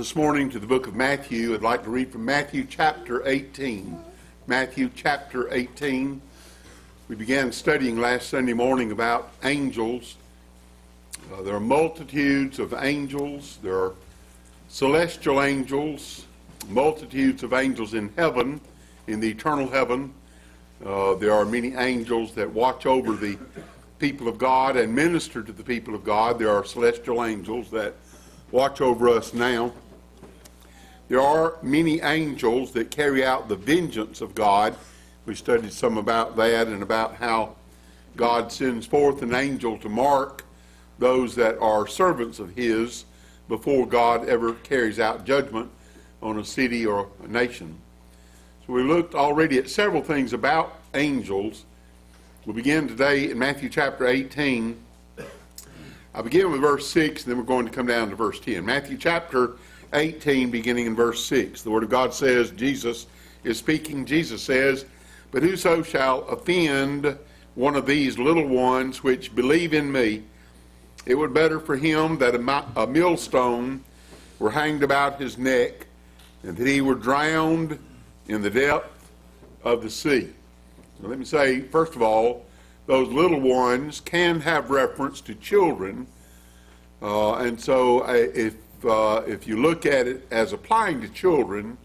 this morning to the book of Matthew, I'd like to read from Matthew chapter 18. Matthew chapter 18. We began studying last Sunday morning about angels. Uh, there are multitudes of angels. There are celestial angels, multitudes of angels in heaven, in the eternal heaven. Uh, there are many angels that watch over the people of God and minister to the people of God. There are celestial angels that watch over us now. There are many angels that carry out the vengeance of God. We studied some about that and about how God sends forth an angel to mark those that are servants of His before God ever carries out judgment on a city or a nation. So we looked already at several things about angels. We'll begin today in Matthew chapter 18 I begin with verse 6, and then we're going to come down to verse 10. Matthew chapter 18, beginning in verse 6. The Word of God says, Jesus is speaking. Jesus says, But whoso shall offend one of these little ones which believe in me, it were better for him that a, a millstone were hanged about his neck, and that he were drowned in the depth of the sea. Now, let me say, first of all, those little ones can have reference to children. Uh, and so uh, if, uh, if you look at it as applying to children,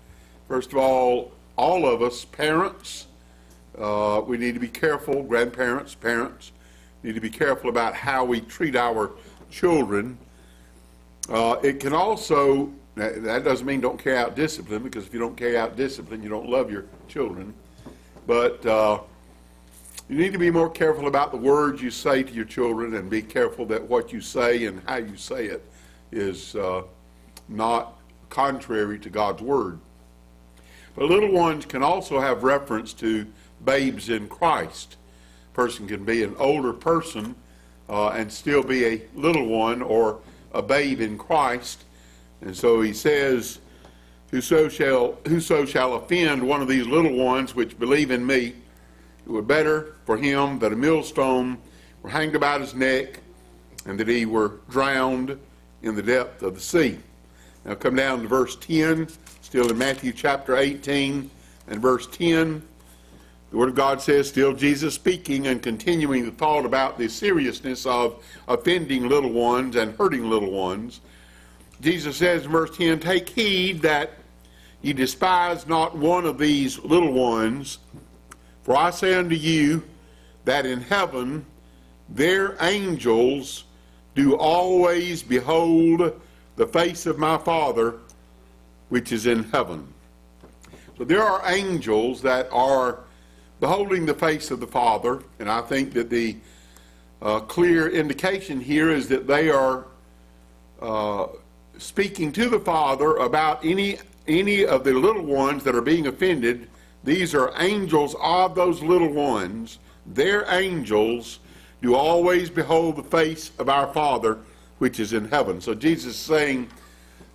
first of all, all of us, parents, uh, we need to be careful, grandparents, parents, need to be careful about how we treat our children. Uh, it can also, that doesn't mean don't carry out discipline, because if you don't carry out discipline, you don't love your children. But uh, you need to be more careful about the words you say to your children and be careful that what you say and how you say it is uh, not contrary to God's word. But little ones can also have reference to babes in Christ. A person can be an older person uh, and still be a little one or a babe in Christ. And so he says, Whoso shall, whoso shall offend one of these little ones which believe in me, it were better for him that a millstone were hanged about his neck and that he were drowned in the depth of the sea. Now come down to verse 10, still in Matthew chapter 18 and verse 10. The Word of God says, still Jesus speaking and continuing the thought about the seriousness of offending little ones and hurting little ones. Jesus says in verse 10, Take heed that ye despise not one of these little ones. For I say unto you that in heaven their angels do always behold the face of my Father which is in heaven. So there are angels that are beholding the face of the Father, and I think that the uh, clear indication here is that they are uh, speaking to the Father about any any of the little ones that are being offended these are angels of those little ones. They're angels do always behold the face of our Father which is in heaven. So Jesus is saying,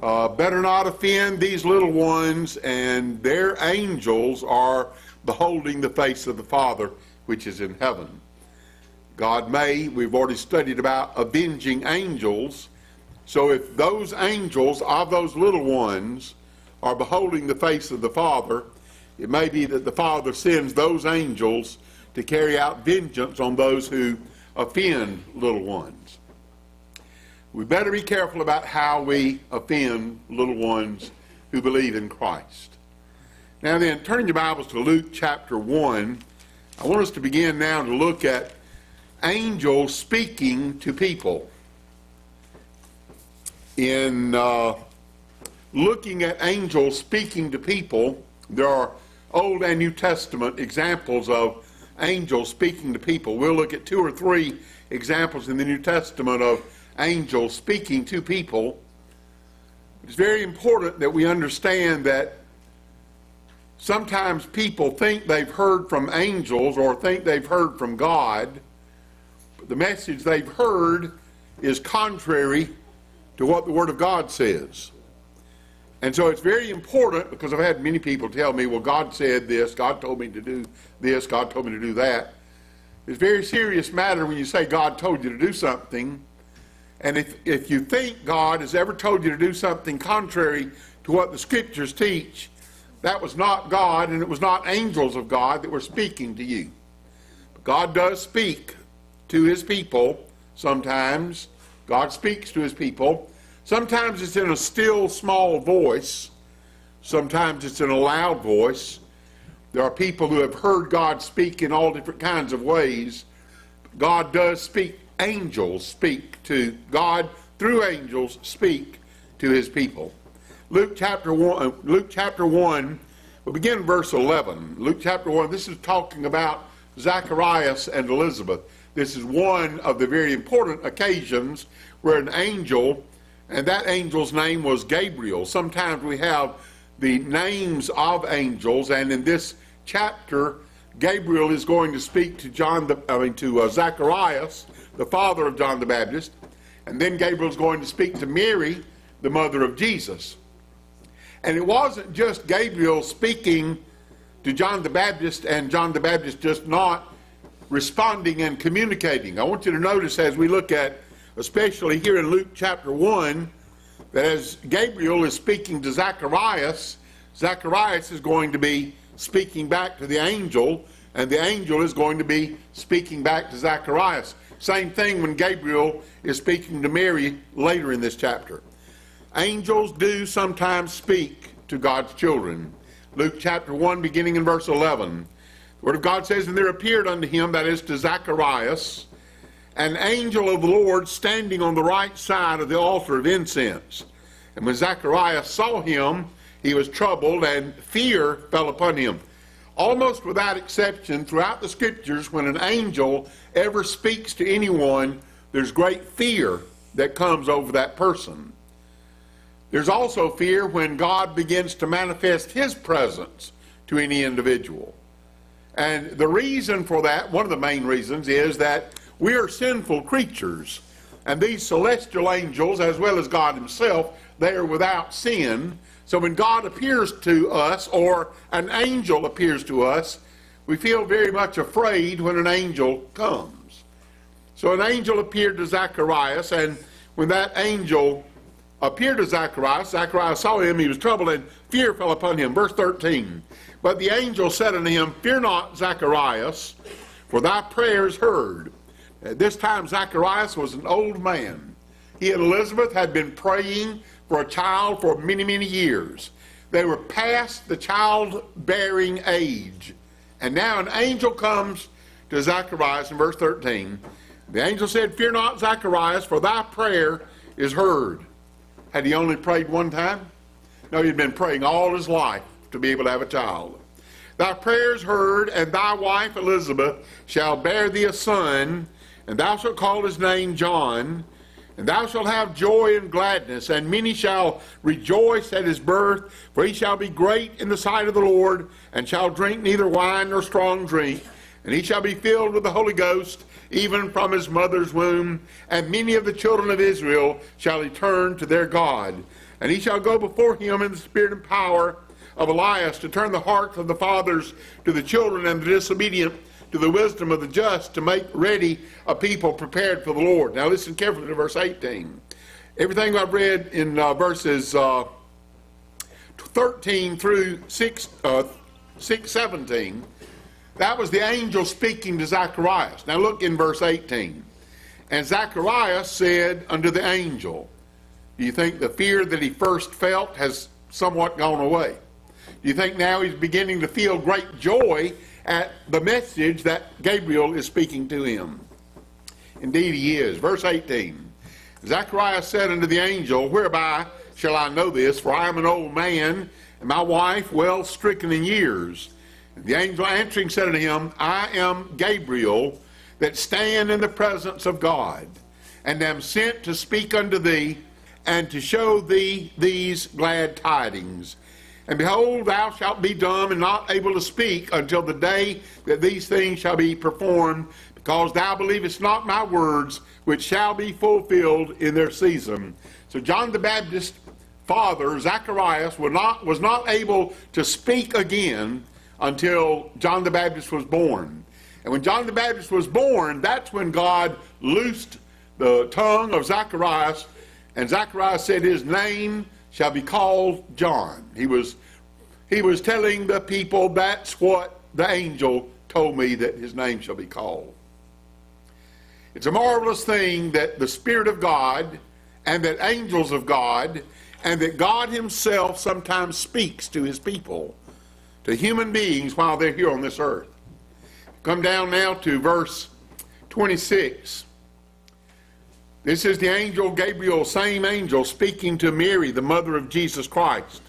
uh, better not offend these little ones, and their angels are beholding the face of the Father which is in heaven. God may, we've already studied about avenging angels. So if those angels of those little ones are beholding the face of the Father, it may be that the Father sends those angels to carry out vengeance on those who offend little ones. We better be careful about how we offend little ones who believe in Christ. Now then, turn your Bibles to Luke chapter 1. I want us to begin now to look at angels speaking to people. In uh, looking at angels speaking to people, there are Old and New Testament examples of angels speaking to people. We'll look at two or three examples in the New Testament of angels speaking to people. It's very important that we understand that sometimes people think they've heard from angels or think they've heard from God, but the message they've heard is contrary to what the Word of God says. And so it's very important because I've had many people tell me, well, God said this, God told me to do this, God told me to do that. It's a very serious matter when you say God told you to do something And if, if you think God has ever told you to do something contrary to what the scriptures teach, that was not God and it was not angels of God that were speaking to you. But God does speak to his people sometimes. God speaks to his people. Sometimes it's in a still small voice. Sometimes it's in a loud voice. There are people who have heard God speak in all different kinds of ways. God does speak. Angels speak to God through angels speak to his people. Luke chapter 1, uh, Luke chapter 1, we'll begin verse 11. Luke chapter 1, this is talking about Zacharias and Elizabeth. This is one of the very important occasions where an angel, and that angel's name was Gabriel. Sometimes we have the names of angels, and in this chapter, Gabriel is going to speak to John, the, I mean to uh, Zacharias, the father of John the Baptist, and then Gabriel is going to speak to Mary, the mother of Jesus. And it wasn't just Gabriel speaking to John the Baptist and John the Baptist just not responding and communicating. I want you to notice as we look at, especially here in Luke chapter 1, that as Gabriel is speaking to Zacharias, Zacharias is going to be speaking back to the angel, and the angel is going to be speaking back to Zacharias. Same thing when Gabriel is speaking to Mary later in this chapter. Angels do sometimes speak to God's children. Luke chapter 1, beginning in verse 11. The Word of God says, And there appeared unto him, that is to Zacharias, an angel of the Lord standing on the right side of the altar of incense. And when Zacharias saw him, he was troubled, and fear fell upon him. Almost without exception, throughout the scriptures, when an angel ever speaks to anyone, there's great fear that comes over that person. There's also fear when God begins to manifest his presence to any individual. And the reason for that, one of the main reasons, is that we are sinful creatures. And these celestial angels, as well as God himself, they are without sin. So when God appears to us, or an angel appears to us, we feel very much afraid when an angel comes. So an angel appeared to Zacharias, and when that angel appeared to Zacharias, Zacharias saw him, he was troubled, and fear fell upon him. Verse 13. But the angel said unto him, Fear not, Zacharias, for thy prayer is heard. At this time, Zacharias was an old man. He and Elizabeth had been praying for a child for many, many years. They were past the childbearing age. And now an angel comes to Zacharias in verse 13. The angel said, Fear not, Zacharias, for thy prayer is heard. Had he only prayed one time? No, he'd been praying all his life to be able to have a child. Thy prayer is heard, and thy wife Elizabeth shall bear thee a son, and thou shalt call his name John. And thou shalt have joy and gladness, and many shall rejoice at his birth, for he shall be great in the sight of the Lord, and shall drink neither wine nor strong drink. And he shall be filled with the Holy Ghost, even from his mother's womb. And many of the children of Israel shall return to their God. And he shall go before him in the spirit and power of Elias, to turn the hearts of the fathers to the children, and the disobedient to the wisdom of the just to make ready a people prepared for the Lord. Now listen carefully to verse 18. Everything I've read in uh, verses uh, 13 through 6, uh, 6, 17, that was the angel speaking to Zacharias. Now look in verse 18. And Zacharias said unto the angel, Do you think the fear that he first felt has somewhat gone away? Do you think now he's beginning to feel great joy at the message that Gabriel is speaking to him. Indeed, he is. Verse 18 Zacharias said unto the angel, Whereby shall I know this? For I am an old man, and my wife well stricken in years. And the angel answering said unto him, I am Gabriel, that stand in the presence of God, and am sent to speak unto thee, and to show thee these glad tidings. And behold, thou shalt be dumb and not able to speak until the day that these things shall be performed, because thou believest not my words, which shall be fulfilled in their season. So John the Baptist's father, Zacharias, was not, was not able to speak again until John the Baptist was born. And when John the Baptist was born, that's when God loosed the tongue of Zacharias, and Zacharias said, His name shall be called John. He was, he was telling the people that's what the angel told me that his name shall be called. It's a marvelous thing that the Spirit of God and that angels of God and that God Himself sometimes speaks to His people, to human beings while they're here on this earth. Come down now to verse 26. This is the angel Gabriel, same angel, speaking to Mary, the mother of Jesus Christ.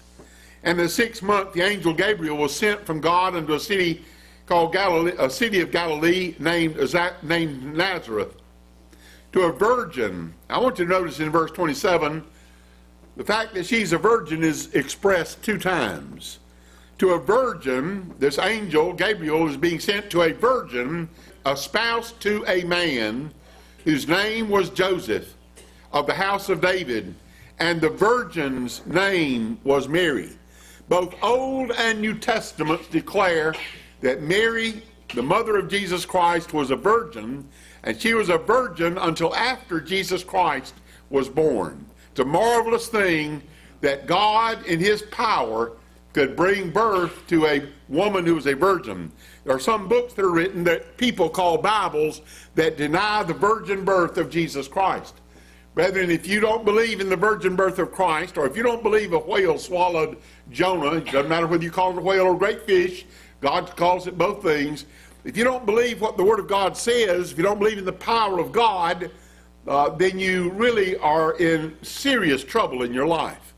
And the sixth month, the angel Gabriel was sent from God unto a city called Galilee, a city of Galilee named, named Nazareth, to a virgin. I want you to notice in verse 27, the fact that she's a virgin is expressed two times. To a virgin, this angel, Gabriel, is being sent to a virgin, a spouse to a man whose name was Joseph of the house of David, and the virgin's name was Mary. Both Old and New Testaments declare that Mary, the mother of Jesus Christ, was a virgin, and she was a virgin until after Jesus Christ was born. It's a marvelous thing that God, in His power, could bring birth to a woman who was a virgin. There are some books that are written that people call Bibles that deny the virgin birth of Jesus Christ. Brethren, if you don't believe in the virgin birth of Christ, or if you don't believe a whale swallowed Jonah, it doesn't matter whether you call it a whale or a great fish, God calls it both things. If you don't believe what the Word of God says, if you don't believe in the power of God, uh, then you really are in serious trouble in your life.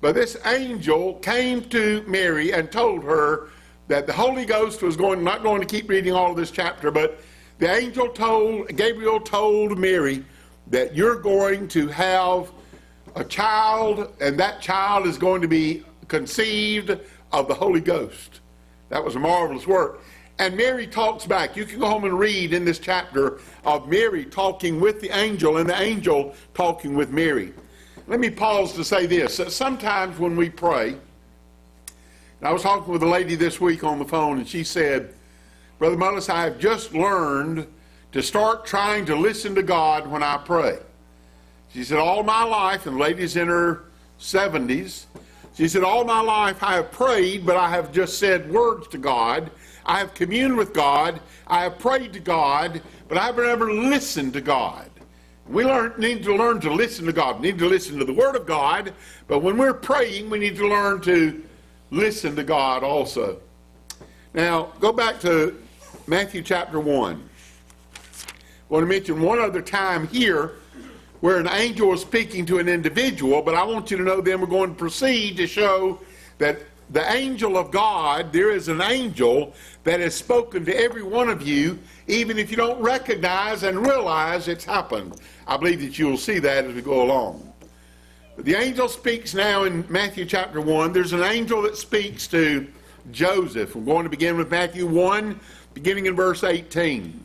But this angel came to Mary and told her that the Holy Ghost was going, not going to keep reading all of this chapter, but the angel told, Gabriel told Mary that you're going to have a child, and that child is going to be conceived of the Holy Ghost. That was a marvelous work. And Mary talks back. You can go home and read in this chapter of Mary talking with the angel and the angel talking with Mary. Let me pause to say this. that Sometimes when we pray, I was talking with a lady this week on the phone, and she said, Brother Mullis, I have just learned to start trying to listen to God when I pray. She said, All my life, and lady's in her 70s, she said, All my life I have prayed, but I have just said words to God. I have communed with God. I have prayed to God, but I've never listened to God. We learn, need to learn to listen to God. We need to listen to the Word of God, but when we're praying, we need to learn to listen to God also. Now, go back to Matthew chapter 1. I want to mention one other time here where an angel is speaking to an individual, but I want you to know then we're going to proceed to show that the angel of God, there is an angel that has spoken to every one of you, even if you don't recognize and realize it's happened. I believe that you'll see that as we go along. The angel speaks now in Matthew chapter 1. There's an angel that speaks to Joseph. We're going to begin with Matthew 1, beginning in verse 18.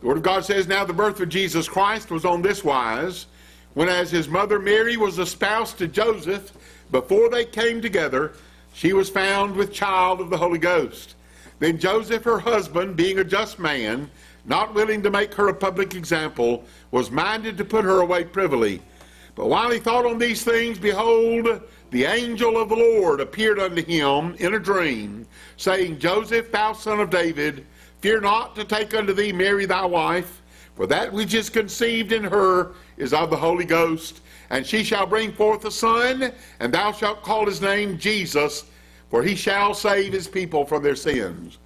The Word of God says, Now the birth of Jesus Christ was on this wise, when as his mother Mary was espoused to Joseph, before they came together, she was found with child of the Holy Ghost. Then Joseph, her husband, being a just man, not willing to make her a public example, was minded to put her away privily. But while he thought on these things, behold, the angel of the Lord appeared unto him in a dream, saying, Joseph, thou son of David, fear not to take unto thee Mary thy wife, for that which is conceived in her is of the Holy Ghost. And she shall bring forth a son, and thou shalt call his name Jesus, for he shall save his people from their sins.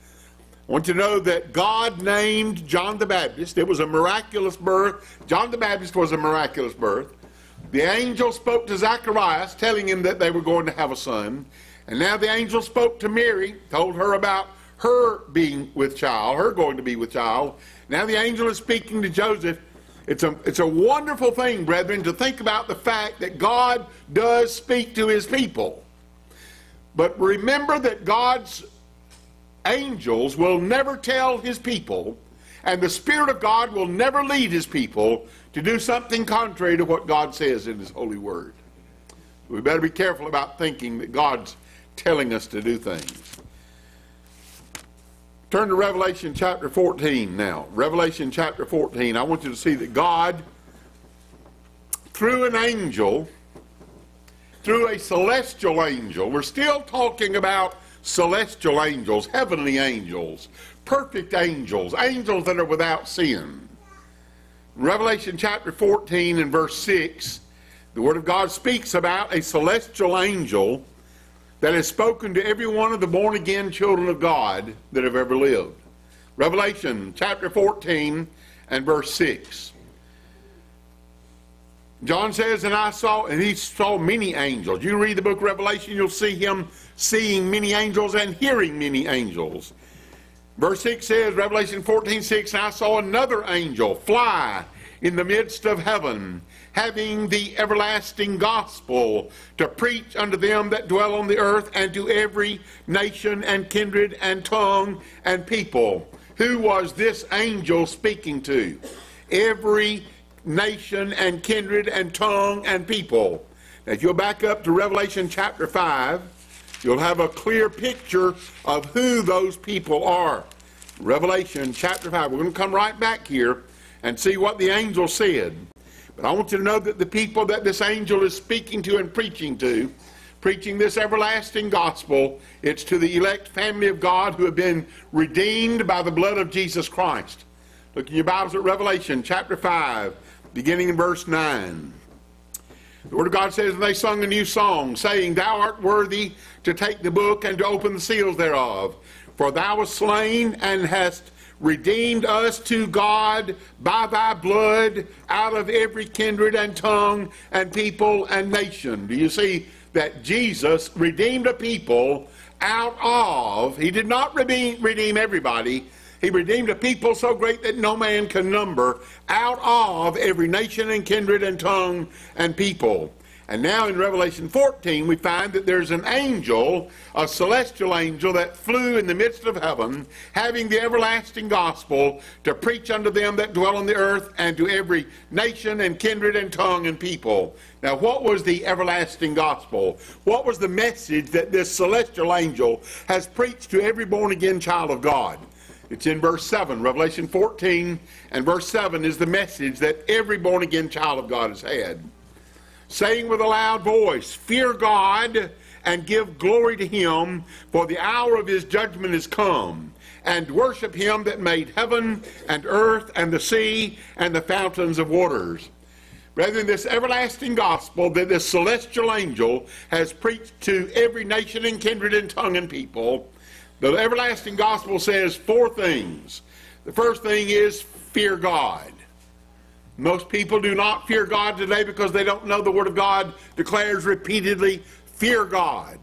I want you to know that God named John the Baptist. It was a miraculous birth. John the Baptist was a miraculous birth. The angel spoke to Zacharias, telling him that they were going to have a son. And now the angel spoke to Mary, told her about her being with child, her going to be with child. Now the angel is speaking to Joseph. It's a, it's a wonderful thing, brethren, to think about the fact that God does speak to his people. But remember that God's angels will never tell his people, and the Spirit of God will never lead his people to do something contrary to what God says in His holy word. We better be careful about thinking that God's telling us to do things. Turn to Revelation chapter 14 now. Revelation chapter 14. I want you to see that God, through an angel, through a celestial angel, we're still talking about celestial angels, heavenly angels, perfect angels, angels that are without sin. Revelation chapter 14 and verse 6, the Word of God speaks about a celestial angel that has spoken to every one of the born again children of God that have ever lived. Revelation chapter 14 and verse 6. John says, and I saw, and he saw many angels. You read the book of Revelation, you'll see him seeing many angels and hearing many angels. Verse 6 says, Revelation 14, 6, and I saw another angel fly in the midst of heaven, having the everlasting gospel to preach unto them that dwell on the earth and to every nation and kindred and tongue and people. Who was this angel speaking to? Every nation and kindred and tongue and people. Now, if you'll back up to Revelation chapter 5, you'll have a clear picture of who those people are. Revelation chapter 5. We're going to come right back here and see what the angel said. But I want you to know that the people that this angel is speaking to and preaching to, preaching this everlasting gospel, it's to the elect family of God who have been redeemed by the blood of Jesus Christ. Look in your Bibles at Revelation chapter 5, beginning in verse 9. The Word of God says, And they sung a new song, saying, Thou art worthy to take the book and to open the seals thereof. For thou wast slain and hast redeemed us to God by thy blood out of every kindred and tongue and people and nation. Do you see that Jesus redeemed a people out of, he did not redeem, redeem everybody, he redeemed a people so great that no man can number out of every nation and kindred and tongue and people. And now in Revelation 14, we find that there's an angel, a celestial angel, that flew in the midst of heaven, having the everlasting gospel to preach unto them that dwell on the earth and to every nation and kindred and tongue and people. Now, what was the everlasting gospel? What was the message that this celestial angel has preached to every born again child of God? It's in verse 7. Revelation 14 and verse 7 is the message that every born again child of God has had saying with a loud voice, Fear God and give glory to him, for the hour of his judgment is come. And worship him that made heaven and earth and the sea and the fountains of waters. Brethren, this everlasting gospel that this celestial angel has preached to every nation and kindred and tongue and people, the everlasting gospel says four things. The first thing is fear God. Most people do not fear God today because they don't know the Word of God declares repeatedly, fear God.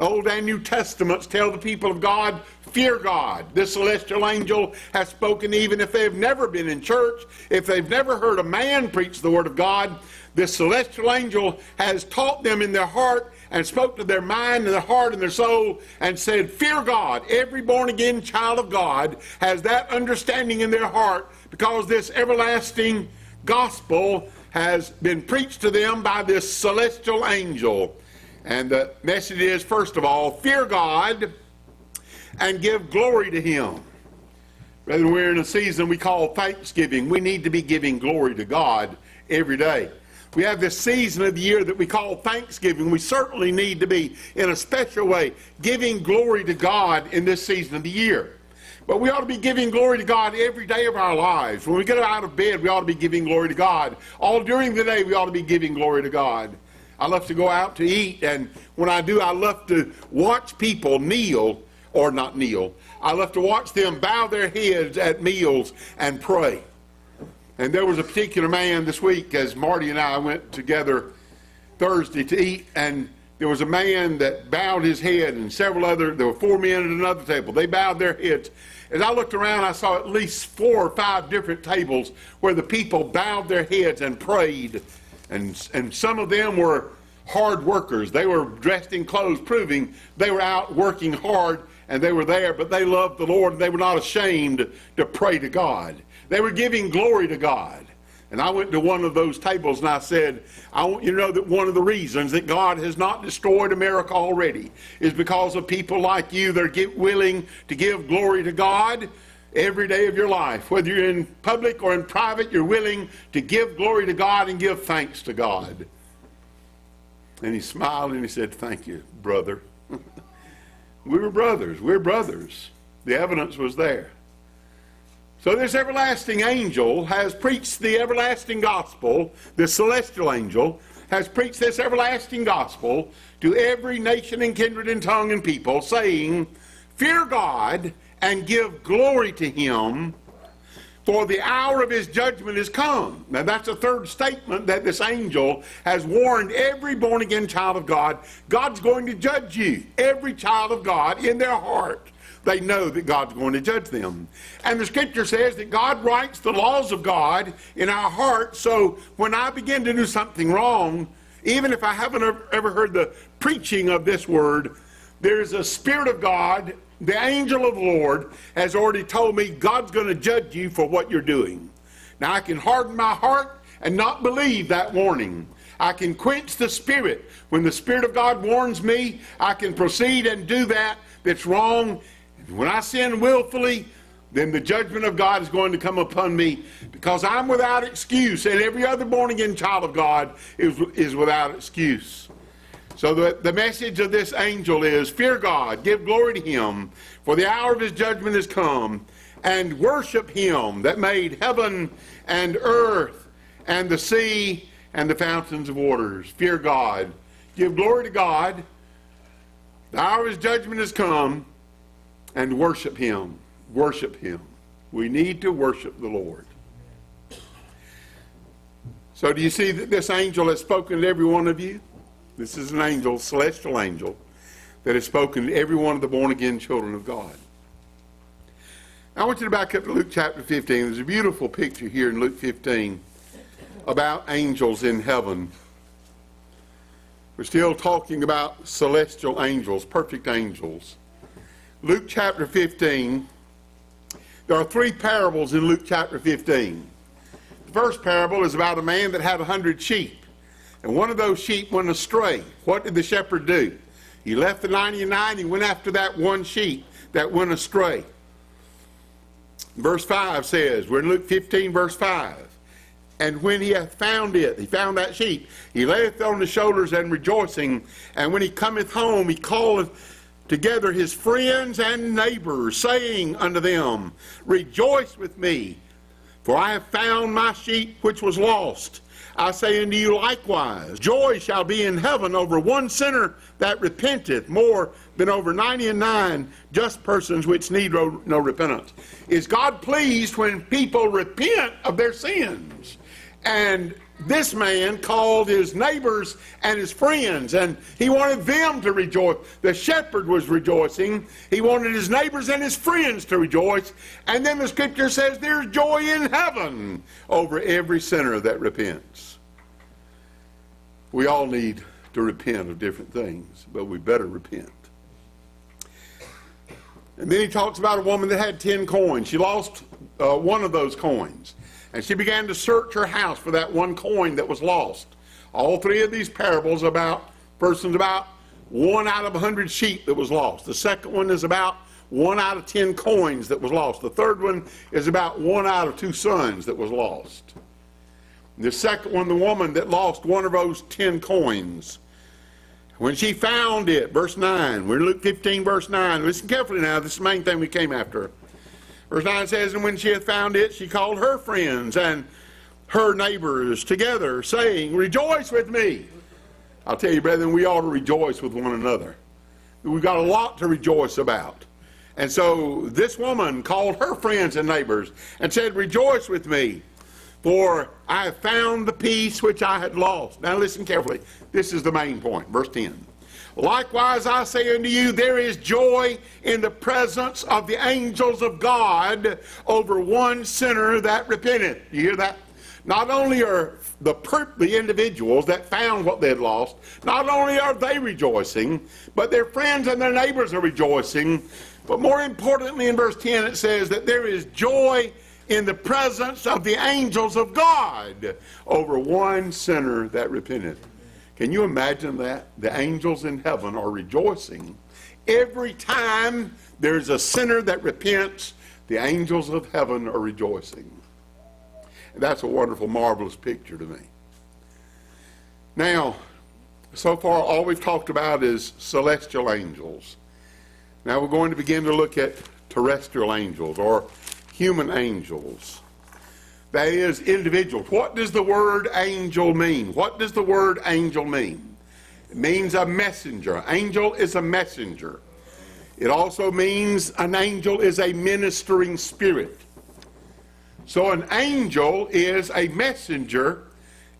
Old and New Testaments tell the people of God, fear God. This celestial angel has spoken even if they've never been in church, if they've never heard a man preach the Word of God. This celestial angel has taught them in their heart and spoke to their mind and their heart and their soul and said, Fear God. Every born again child of God has that understanding in their heart because this everlasting gospel has been preached to them by this celestial angel. And the message is, first of all, fear God and give glory to Him. Rather, we're in a season we call Thanksgiving. We need to be giving glory to God every day. We have this season of the year that we call Thanksgiving. We certainly need to be, in a special way, giving glory to God in this season of the year. But we ought to be giving glory to God every day of our lives. When we get out of bed, we ought to be giving glory to God. All during the day, we ought to be giving glory to God. I love to go out to eat, and when I do, I love to watch people kneel, or not kneel. I love to watch them bow their heads at meals and pray. And there was a particular man this week, as Marty and I went together Thursday to eat, and there was a man that bowed his head, and several other, there were four men at another table. They bowed their heads. As I looked around, I saw at least four or five different tables where the people bowed their heads and prayed. And, and some of them were hard workers. They were dressed in clothes, proving they were out working hard and they were there, but they loved the Lord and they were not ashamed to pray to God. They were giving glory to God. And I went to one of those tables and I said, I want you to know that one of the reasons that God has not destroyed America already is because of people like you that are willing to give glory to God every day of your life. Whether you're in public or in private, you're willing to give glory to God and give thanks to God. And he smiled and he said, Thank you, brother. we were brothers. We're brothers. The evidence was there. So this everlasting angel has preached the everlasting gospel, the celestial angel has preached this everlasting gospel to every nation and kindred and tongue and people, saying, Fear God and give glory to him, for the hour of his judgment is come. Now that's a third statement that this angel has warned every born again child of God. God's going to judge you, every child of God, in their heart they know that God's going to judge them. And the scripture says that God writes the laws of God in our hearts. So when I begin to do something wrong, even if I haven't ever heard the preaching of this word, there's a Spirit of God, the angel of the Lord, has already told me God's going to judge you for what you're doing. Now I can harden my heart and not believe that warning. I can quench the Spirit. When the Spirit of God warns me, I can proceed and do that that's wrong when I sin willfully, then the judgment of God is going to come upon me because I'm without excuse, and every other born again child of God is, is without excuse. So the, the message of this angel is fear God, give glory to him, for the hour of his judgment is come, and worship him that made heaven and earth and the sea and the fountains of waters. Fear God, give glory to God. The hour of his judgment is come and worship Him. Worship Him. We need to worship the Lord. So, do you see that this angel has spoken to every one of you? This is an angel, celestial angel, that has spoken to every one of the born again children of God. I want you to back up to Luke chapter 15. There's a beautiful picture here in Luke 15 about angels in heaven. We're still talking about celestial angels, perfect angels. Luke chapter 15. There are three parables in Luke chapter 15. The first parable is about a man that had a hundred sheep, and one of those sheep went astray. What did the shepherd do? He left the 99, he went after that one sheep that went astray. Verse 5 says, we're in Luke 15, verse 5. And when he hath found it, he found that sheep, he layeth it on the shoulders and rejoicing. And when he cometh home, he calleth together his friends and neighbors, saying unto them, Rejoice with me, for I have found my sheep which was lost. I say unto you likewise, joy shall be in heaven over one sinner that repenteth more than over ninety and nine just persons which need no, repentance. Is God pleased when people repent of their sins? And this man called his neighbors and his friends, and he wanted them to rejoice. The shepherd was rejoicing. He wanted his neighbors and his friends to rejoice. And then the scripture says there's joy in heaven over every sinner that repents. We all need to repent of different things, but we better repent. And then he talks about a woman that had 10 coins. She lost uh, one of those coins. And she began to search her house for that one coin that was lost. All three of these parables about persons about one out of a hundred sheep that was lost. The second one is about one out of ten coins that was lost. The third one is about one out of two sons that was lost. The second one, the woman that lost one of those ten coins. When she found it, verse 9, we're in Luke 15, verse 9. Listen carefully now, this is the main thing we came after. Verse 9 says, And when she had found it, she called her friends and her neighbors together, saying, Rejoice with me. I'll tell you, brethren, we ought to rejoice with one another. We've got a lot to rejoice about. And so this woman called her friends and neighbors and said, Rejoice with me, for I have found the piece which I had lost. Now listen carefully. This is the main point. Verse 10. Likewise, I say unto you, there is joy in the presence of the angels of God over one sinner that repenteth. You hear that? Not only are the, the individuals that found what they had lost, not only are they rejoicing, but their friends and their neighbors are rejoicing. But more importantly, in verse 10, it says that there is joy in the presence of the angels of God over one sinner that repented. Can you imagine that? The angels in heaven are rejoicing. Every time there's a sinner that repents, the angels of heaven are rejoicing. That's a wonderful, marvelous picture to me. Now, so far, all we've talked about is celestial angels. Now we're going to begin to look at terrestrial angels or human angels. That is, individual. What does the word angel mean? What does the word angel mean? It means a messenger. Angel is a messenger. It also means an angel is a ministering spirit. So an angel is a messenger,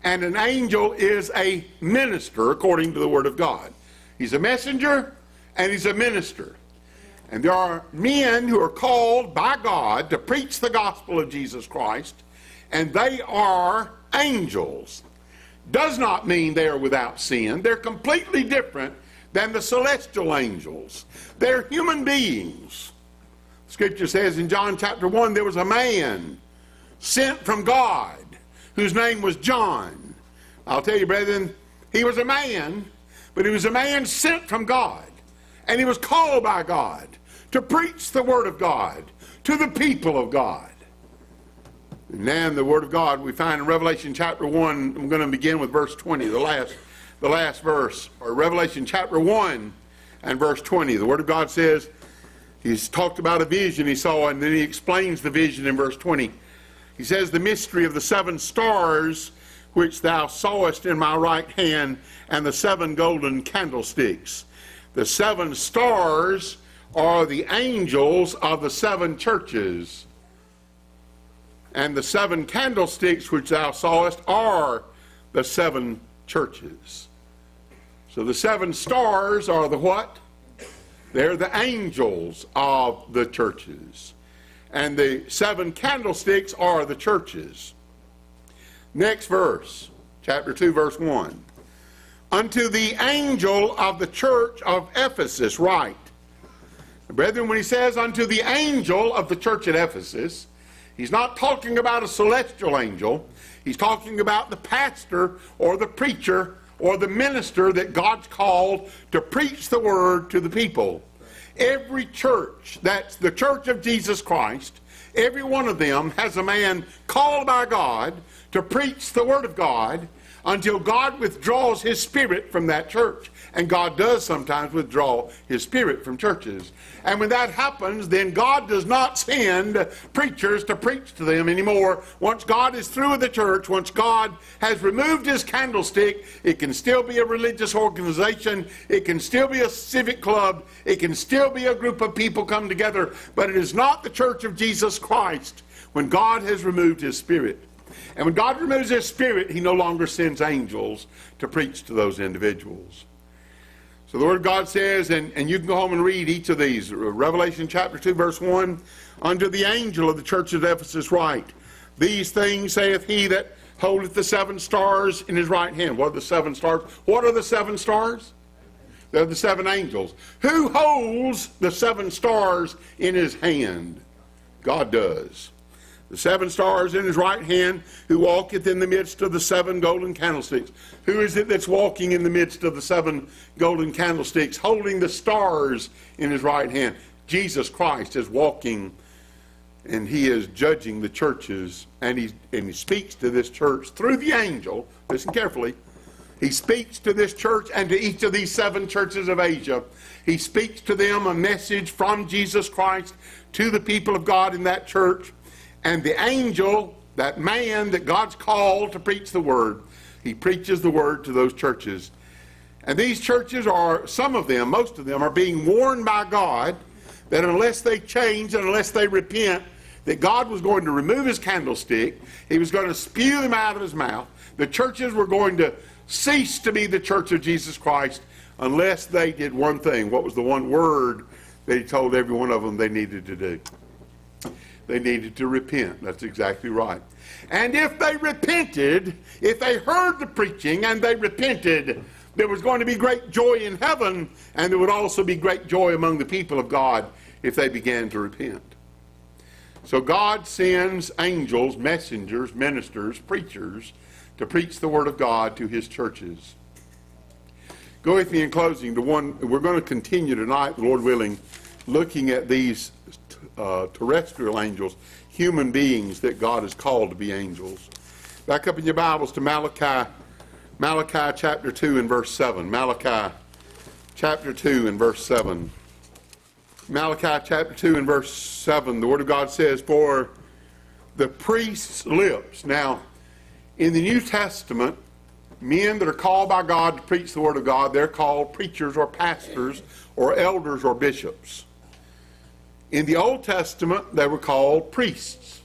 and an angel is a minister, according to the Word of God. He's a messenger, and he's a minister. And there are men who are called by God to preach the gospel of Jesus Christ, and they are angels. Does not mean they are without sin. They're completely different than the celestial angels. They're human beings. Scripture says in John chapter 1 there was a man sent from God whose name was John. I'll tell you, brethren, he was a man, but he was a man sent from God. And he was called by God to preach the Word of God to the people of God. And then the Word of God we find in Revelation chapter 1, I'm going to begin with verse 20, the last, the last verse, or Revelation chapter 1 and verse 20. The Word of God says, He's talked about a vision he saw, and then he explains the vision in verse 20. He says, The mystery of the seven stars which thou sawest in my right hand, and the seven golden candlesticks. The seven stars are the angels of the seven churches. And the seven candlesticks which thou sawest are the seven churches. So the seven stars are the what? They're the angels of the churches. And the seven candlesticks are the churches. Next verse, chapter 2, verse 1. Unto the angel of the church of Ephesus write. Brethren, when he says unto the angel of the church at Ephesus, he's not talking about a celestial angel. He's talking about the pastor or the preacher or the minister that God's called to preach the word to the people. Every church, that's the church of Jesus Christ, every one of them has a man called by God to preach the word of God until God withdraws his spirit from that church. And God does sometimes withdraw his spirit from churches. And when that happens, then God does not send preachers to preach to them anymore. Once God is through with the church, once God has removed his candlestick, it can still be a religious organization, it can still be a civic club, it can still be a group of people come together, but it is not the church of Jesus Christ when God has removed his spirit. And when God removes his spirit, he no longer sends angels to preach to those individuals. So the Word of God says, and, and you can go home and read each of these. Revelation chapter 2, verse 1. Unto the angel of the church of Ephesus write, These things saith he that holdeth the seven stars in his right hand. What are the seven stars? What are the seven stars? They're the seven angels. Who holds the seven stars in his hand? God does the seven stars in his right hand, who walketh in the midst of the seven golden candlesticks. Who is it that's walking in the midst of the seven golden candlesticks, holding the stars in his right hand? Jesus Christ is walking and he is judging the churches and he, and he speaks to this church through the angel. Listen carefully. He speaks to this church and to each of these seven churches of Asia. He speaks to them a message from Jesus Christ to the people of God in that church. And the angel, that man that God's called to preach the word, he preaches the word to those churches. And these churches are, some of them, most of them, are being warned by God that unless they change and unless they repent, that God was going to remove his candlestick, he was going to spew them out of his mouth. The churches were going to cease to be the church of Jesus Christ unless they did one thing. What was the one word that he told every one of them they needed to do? They needed to repent. That's exactly right. And if they repented, if they heard the preaching and they repented, there was going to be great joy in heaven, and there would also be great joy among the people of God if they began to repent. So God sends angels, messengers, ministers, preachers to preach the Word of God to His churches. Go with me in closing. The one we're going to continue tonight, Lord willing, looking at these uh, terrestrial angels, human beings that God has called to be angels. Back up in your Bibles to Malachi, Malachi chapter 2 and verse 7. Malachi chapter 2 and verse 7. Malachi chapter 2 and verse 7, the Word of God says, For the priest's lips. Now, in the New Testament, men that are called by God to preach the Word of God, they're called preachers or pastors or elders or bishops. In the Old Testament, they were called priests.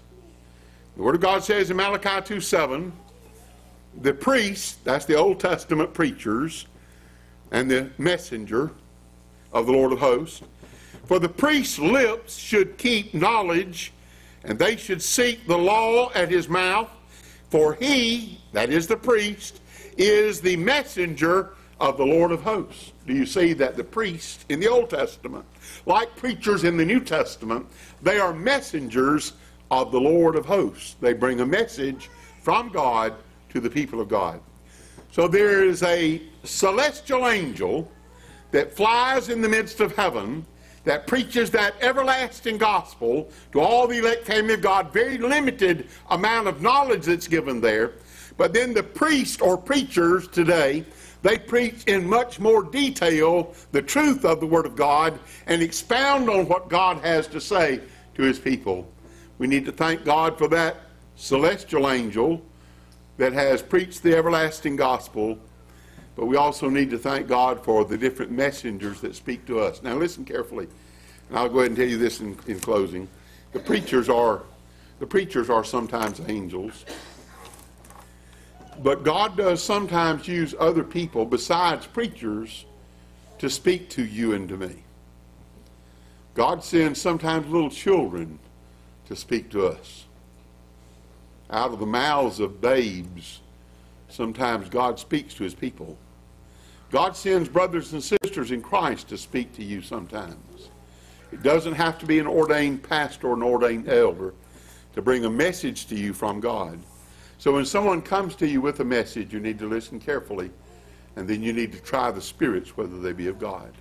The Word of God says in Malachi 2 7, the priest, that's the Old Testament preachers, and the messenger of the Lord of hosts, for the priest's lips should keep knowledge, and they should seek the law at his mouth. For he, that is the priest, is the messenger of the Lord of hosts. Do you see that the priests in the Old Testament, like preachers in the New Testament, they are messengers of the Lord of hosts. They bring a message from God to the people of God. So there is a celestial angel that flies in the midst of heaven that preaches that everlasting gospel to all the elect family of God, very limited amount of knowledge that's given there. But then the priests or preachers today, they preach in much more detail the truth of the Word of God and expound on what God has to say to His people. We need to thank God for that celestial angel that has preached the everlasting gospel but we also need to thank God for the different messengers that speak to us. Now listen carefully, and I'll go ahead and tell you this in, in closing. The preachers are the preachers are sometimes angels. But God does sometimes use other people besides preachers to speak to you and to me. God sends sometimes little children to speak to us. Out of the mouths of babes, sometimes God speaks to his people. God sends brothers and sisters in Christ to speak to you sometimes. It doesn't have to be an ordained pastor or an ordained elder to bring a message to you from God. So when someone comes to you with a message, you need to listen carefully, and then you need to try the spirits whether they be of God.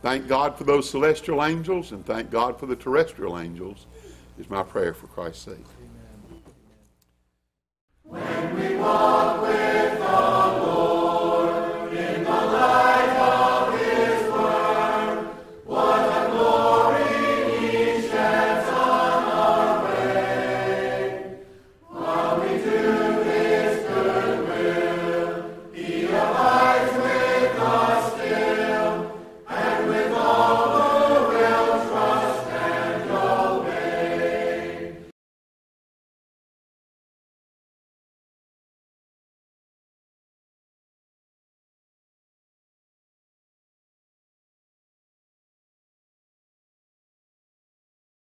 Thank God for those celestial angels, and thank God for the terrestrial angels, is my prayer for Christ's sake. Amen. When we walk